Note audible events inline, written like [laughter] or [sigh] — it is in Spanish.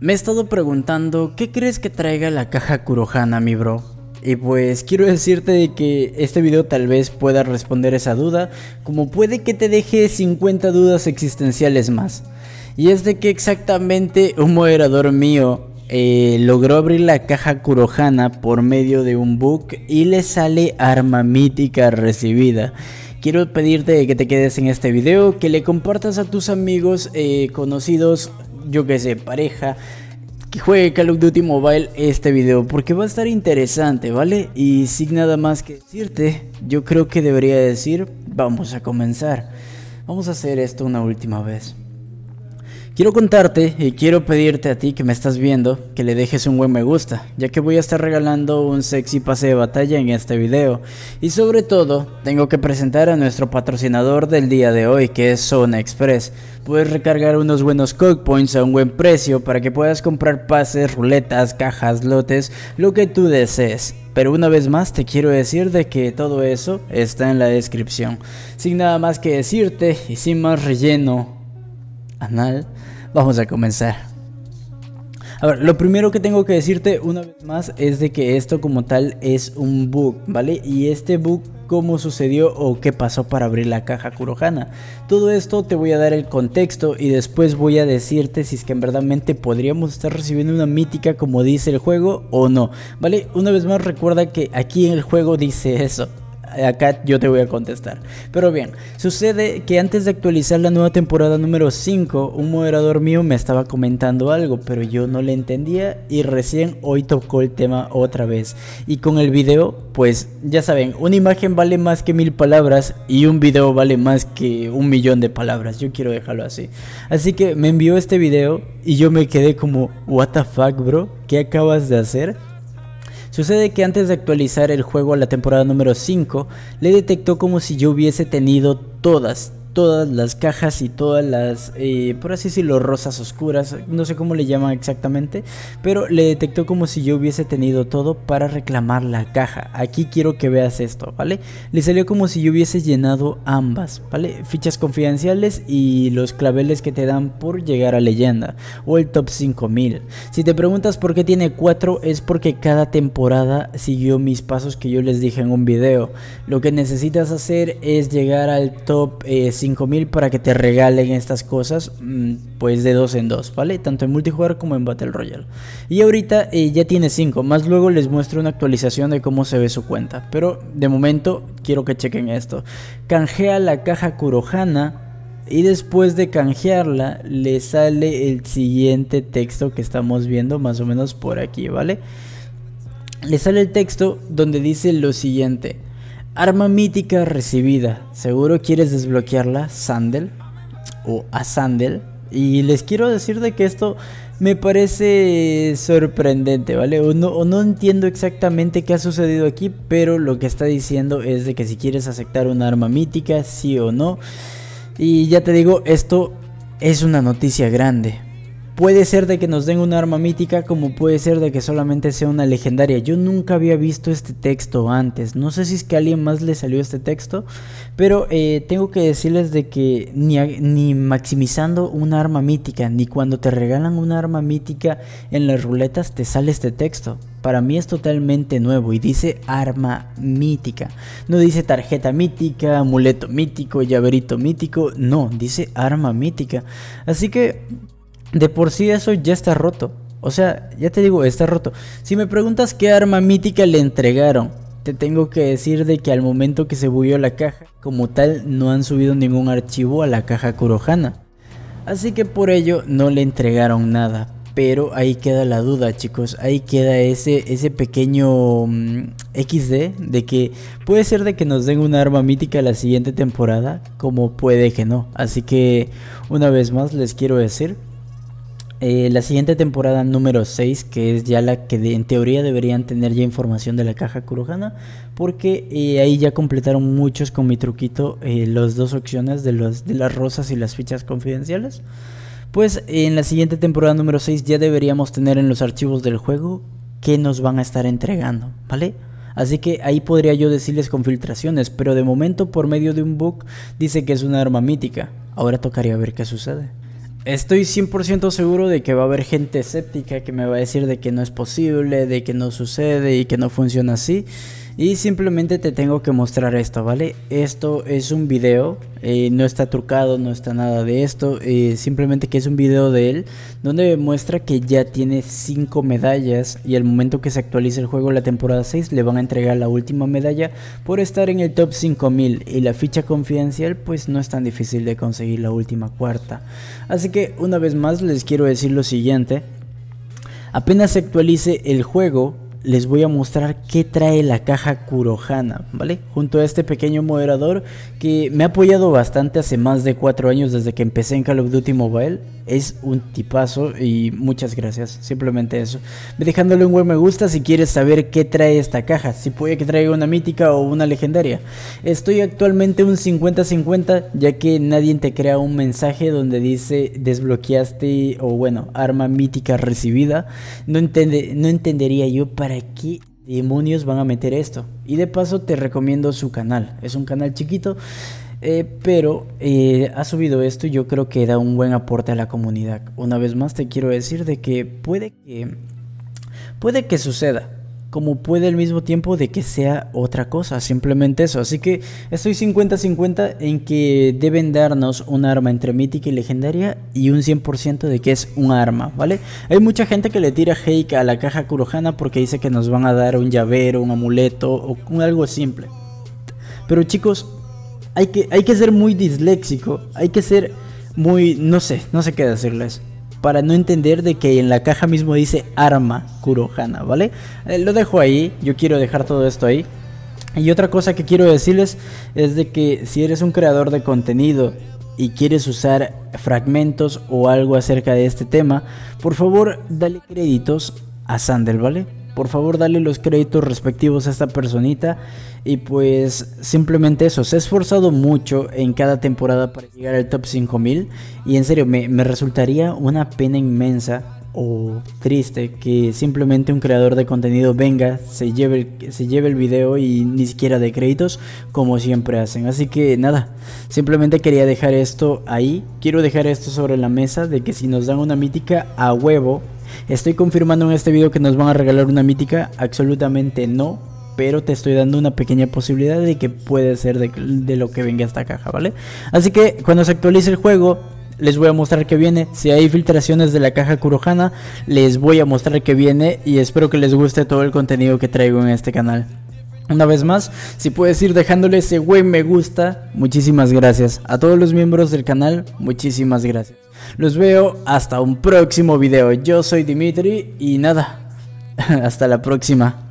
Me he estado preguntando, ¿qué crees que traiga la caja Kurohana, mi bro? Y pues quiero decirte que este video tal vez pueda responder esa duda, como puede que te deje 50 dudas existenciales más. Y es de que exactamente un moderador mío eh, logró abrir la caja Kurohana por medio de un bug y le sale arma mítica recibida. Quiero pedirte que te quedes en este video, que le compartas a tus amigos, eh, conocidos, yo que sé, pareja, que juegue Call of Duty Mobile este video porque va a estar interesante, ¿vale? Y sin nada más que decirte, yo creo que debería decir, vamos a comenzar. Vamos a hacer esto una última vez. Quiero contarte y quiero pedirte a ti que me estás viendo que le dejes un buen me gusta, ya que voy a estar regalando un sexy pase de batalla en este video. Y sobre todo, tengo que presentar a nuestro patrocinador del día de hoy, que es Zona Express. Puedes recargar unos buenos cook points a un buen precio para que puedas comprar pases, ruletas, cajas, lotes, lo que tú desees. Pero una vez más te quiero decir de que todo eso está en la descripción. Sin nada más que decirte y sin más relleno anal, vamos a comenzar. A ver, lo primero que tengo que decirte una vez más es de que esto como tal es un bug, ¿vale? Y este bug cómo sucedió o qué pasó para abrir la caja Kurohana. Todo esto te voy a dar el contexto y después voy a decirte si es que en verdad podríamos estar recibiendo una mítica como dice el juego o no, ¿vale? Una vez más recuerda que aquí en el juego dice eso acá yo te voy a contestar. Pero bien, sucede que antes de actualizar la nueva temporada número 5, un moderador mío me estaba comentando algo, pero yo no le entendía y recién hoy tocó el tema otra vez. Y con el video, pues ya saben, una imagen vale más que mil palabras y un video vale más que un millón de palabras. Yo quiero dejarlo así. Así que me envió este video y yo me quedé como, what the fuck, bro, ¿qué acabas de hacer? Sucede que antes de actualizar el juego a la temporada número 5, le detectó como si yo hubiese tenido todas, todas las cajas y todas las, eh, por así decirlo, rosas oscuras, no sé cómo le llaman exactamente, pero le detectó como si yo hubiese tenido todo para reclamar la caja. Aquí quiero que veas esto, ¿vale? Le salió como si yo hubiese llenado ambas, ¿vale? Fichas confidenciales y los claveles que te dan por llegar a leyenda, o el top 5000. Si te preguntas por qué tiene 4, es porque cada temporada siguió mis pasos que yo les dije en un video. Lo que necesitas hacer es llegar al top 5000 eh, mil para que te regalen estas cosas, mm, pues de dos en dos, ¿vale? Tanto en multijugador como en Battle Royale. Y ahorita eh, ya tiene 5, más luego les muestro una actualización de cómo se ve su cuenta. Pero de momento quiero que chequen esto. Canjea la caja Kurohana y después de canjearla le sale el siguiente texto que estamos viendo más o menos por aquí, ¿vale? Le sale el texto donde dice lo siguiente. Arma mítica recibida. ¿Seguro quieres desbloquearla, Sandel? O a Sandel. Y les quiero decir de que esto me parece sorprendente, ¿vale? O no, o no, entiendo exactamente qué ha sucedido aquí, pero lo que está diciendo es de que si quieres aceptar una arma mítica, sí o no. Y ya te digo, esto es una noticia grande. Puede ser de que nos den una arma mítica como puede ser de que solamente sea una legendaria. Yo nunca había visto este texto antes. No sé si es que a alguien más le salió este texto. Pero eh, tengo que decirles de que ni, ni maximizando una arma mítica, ni cuando te regalan una arma mítica en las ruletas te sale este texto. Para mí es totalmente nuevo y dice arma mítica. No dice tarjeta mítica, amuleto mítico, llaverito mítico. No, dice arma mítica. Así que de por sí eso ya está roto. O sea, ya te digo, está roto. Si me preguntas qué arma mítica le entregaron, te tengo que decir de que al momento que se bugueó la caja, como tal, no han subido ningún archivo a la caja Kurohana. Así que por ello no le entregaron nada. Pero ahí queda la duda, chicos. Ahí queda ese, ese pequeño mm, XD de que puede ser de que nos den una arma mítica la siguiente temporada, como puede que no. Así que una vez más les quiero decir eh, la siguiente temporada número 6, que es ya la que en teoría deberían tener ya información de la caja Kurohana, porque eh, ahí ya completaron muchos con mi truquito eh, las dos opciones de, las rosas y las fichas confidenciales. Pues en la siguiente temporada número 6 ya deberíamos tener en los archivos del juego que nos van a estar entregando, ¿vale? Así que ahí podría yo decirles con filtraciones, pero de momento por medio de un bug dice que es una arma mítica. Ahora tocaría ver qué sucede. Estoy 100% seguro de que va a haber gente escéptica que me va a decir de que no es posible, de que no sucede y que no funciona así. Y simplemente te tengo que mostrar esto, ¿vale? Esto es un video, eh, no está trucado, no está nada de esto, eh, simplemente que es un video de él donde muestra que ya tiene 5 medallas y al momento que se actualice el juego la temporada 6 le van a entregar la última medalla por estar en el top 5000 y la ficha confidencial pues no es tan difícil de conseguir la última cuarta. Así que una vez más les quiero decir lo siguiente, apenas se actualice el juego les voy a mostrar qué trae la caja Kurohana, ¿vale? Junto a este pequeño moderador que me ha apoyado bastante hace más de 4 años desde que empecé en Call of Duty Mobile. Es un tipazo y muchas gracias, simplemente eso. Dejándole un buen me gusta si quieres saber qué trae esta caja, si puede que traiga una mítica o una legendaria. Estoy actualmente un 50-50 ya que nadie te crea un mensaje donde dice desbloqueaste o bueno, arma mítica recibida. No, entiende, no entendería yo para qué demonios van a meter esto. Y de paso te recomiendo su canal. Es un canal chiquito, eh, pero eh, ha subido esto y yo creo que da un buen aporte a la comunidad. Una vez más te quiero decir de que puede que puede que suceda como puede al mismo tiempo de que sea otra cosa, simplemente eso. Así que estoy 50-50 en que deben darnos un arma entre mítica y legendaria y un 100% de que es un arma, ¿vale? Hay mucha gente que le tira hate a la caja Kurohana porque dice que nos van a dar un llavero, un amuleto o un algo simple. Pero chicos, hay que, hay que ser muy disléxico, hay que ser muy, no sé, no sé qué decirles para no entender de que en la caja mismo dice arma Kurohana, ¿vale? Eh, lo dejo ahí, yo quiero dejar todo esto ahí. Y otra cosa que quiero decirles es de que si eres un creador de contenido y quieres usar fragmentos o algo acerca de este tema, por favor dale créditos a Sandel, ¿vale? Por favor dale los créditos respectivos a esta personita. Y pues simplemente eso, se ha esforzado mucho en cada temporada para llegar al top 5000. Y en serio, me, resultaría una pena inmensa o triste que simplemente un creador de contenido venga, se lleve, el, se lleve el video y ni siquiera de créditos como siempre hacen. Así que nada, simplemente quería dejar esto ahí. Quiero dejar esto sobre la mesa de que si nos dan una mítica a huevo ¿Estoy confirmando en este video que nos van a regalar una mítica? Absolutamente no. Pero te estoy dando una pequeña posibilidad de que puede ser de, lo que venga esta caja, ¿vale? Así que cuando se actualice el juego, les voy a mostrar que viene. Si hay filtraciones de la caja Kurohana, les voy a mostrar que viene. Y espero que les guste todo el contenido que traigo en este canal. Una vez más, si puedes ir dejándole ese buen me gusta, muchísimas gracias. A todos los miembros del canal, muchísimas gracias. Los veo hasta un próximo video. Yo soy Dimitri y nada, [laughs] hasta la próxima.